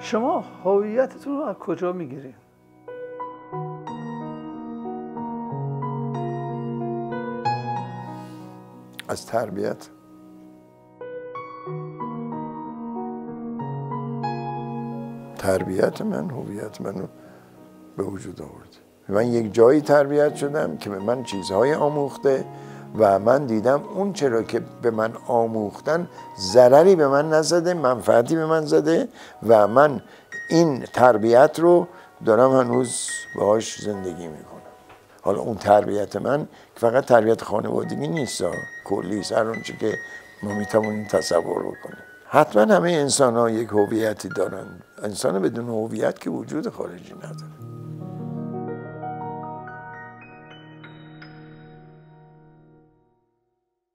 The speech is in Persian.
شما هویتتون رو از کجا می‌گیرید از تربیت. تربیت من هویت منو به وجود آورد. من یک جایی تربیت شدم که به من چیزهای آموخته و من دیدم اون چرا که به من آموختن ضرری به من نزده منفعتی به من زده و من این تربیت رو دارم هنوز باهاش زندگی می‌کنم. حالا اون تربیت من فقط تربیت خانوادگی نیست کلی هر اونچه که ما می‌توانیم تصور بکنیم. حتما همه انسان ها یک هویتی دارن. انسان بدون هویت که وجود خارجی نداره.